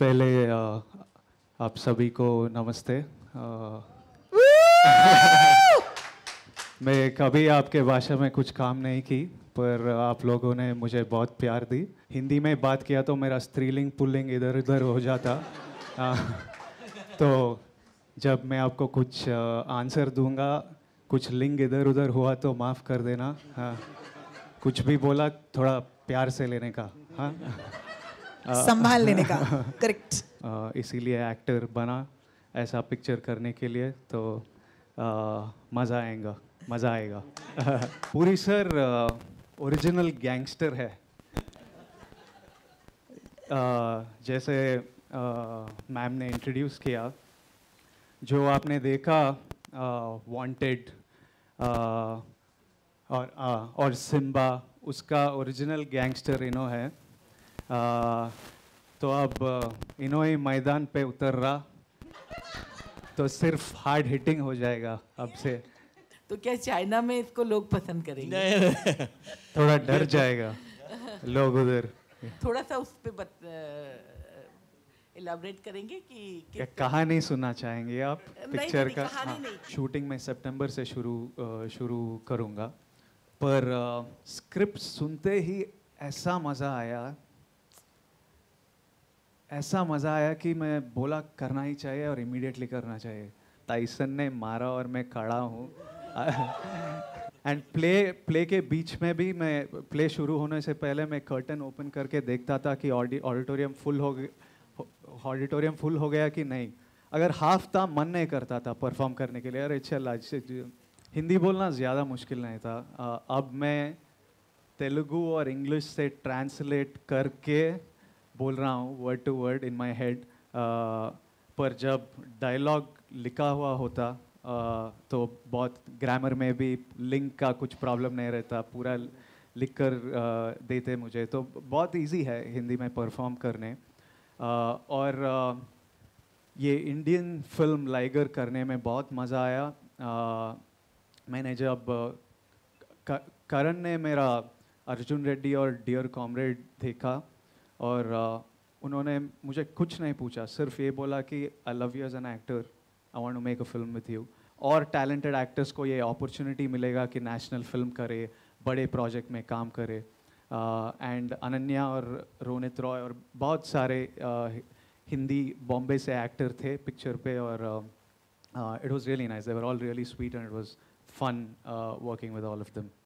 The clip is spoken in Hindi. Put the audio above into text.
पहले आप सभी को नमस्ते। मैं कभी आपके भाषा में कुछ काम नहीं की पर आप लोगों ने मुझे बहुत प्यार दी। हिंदी में बात किया तो मेरा स्त्रीलिंग पुल्लिंग इधर उधर हो जाता। तो जब मैं आपको कुछ आंसर दूँगा कुछ लिंग इधर उधर हुआ तो माफ़ कर देना। हाँ कुछ भी बोला थोड़ा प्यार से लेने का। हाँ? संभाल लेने का। करेक्ट इसीलिए एक्टर बना ऐसा पिक्चर करने के लिए तो मज़ा आएगा मज़ा आएगा। पूरी सर ओरिजिनल गैंगस्टर है। जैसे मैम ने इंट्रोड्यूस किया जो आपने देखा वांटेड और और सिम्बा उसका ओरिजिनल गैंगस्टर इनो है। तो अब आ, इनो ही मैदान पे उतर रहा। तो सिर्फ़ हार्ड हिटिंग हो जाएगा अब से। तो क्या चाइना में इसको लोग पसंद करेंगे? थोड़ा डर जाएगा लोग उधर। थोड़ा सा उस पे इलाबरेट करेंगे कि क्या कहानी सुनना चाहेंगे आप? पिक्चर का कहानी हाँ, नहीं। शूटिंग में सितंबर से शुरू शुरू करूँगा। पर स्क्रिप्ट सुनते ही ऐसा मज़ा आया ऐसा मज़ा आया कि मैं बोला, करना ही चाहिए और इमीडिएटली करना चाहिए. टाइसन ने मारा और मैं खड़ा हूँ। एंड प्ले प्ले के बीच में भी मैं प्ले शुरू होने से पहले मैं कर्टन ओपन करके देखता था कि ऑडिटोरियम फुल हो ऑडिटोरियम फुल हो गया कि नहीं। अगर हाफ़ था, मन नहीं करता था परफॉर्म करने के लिए। अरे, चल आज हिंदी बोलना ज़्यादा मुश्किल नहीं था। अब मैं तेलुगु और इंग्लिश से ट्रांसलेट करके बोल रहा हूँ word to word in my head पर जब डायलॉग लिखा हुआ होता तो बहुत ग्रामर में भी लिंक का कुछ प्रॉब्लम नहीं रहता, पूरा लिख कर देते मुझे। तो बहुत इजी है हिंदी में परफॉर्म करने। और ये इंडियन फ़िल्म लाइगर करने में बहुत मज़ा आया। मैंने जब करण ने मेरा अर्जुन रेड्डी और डियर कॉमरेड देखा और उन्होंने मुझे कुछ नहीं पूछा सिर्फ़ ये बोला कि I love you as an actor I want to make a film with you और टैलेंटेड एक्टर्स को ये अपॉर्चुनिटी मिलेगा कि नेशनल फ़िल्म करे बड़े प्रोजेक्ट में काम करे। एंड uh, अनन्या और रोनित रॉय और बहुत सारे अ, हिंदी बॉम्बे से एक्टर थे पिक्चर पे और it was really nice they were all really sweet and it was fun working with all of them